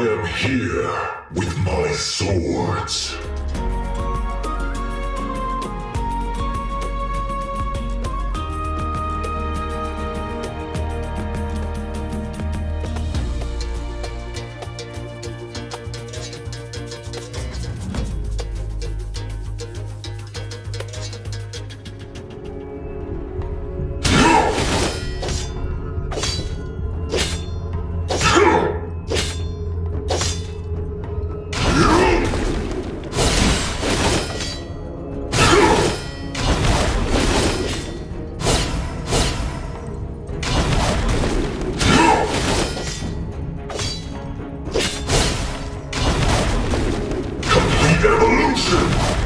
I am here with my swords. Shoot!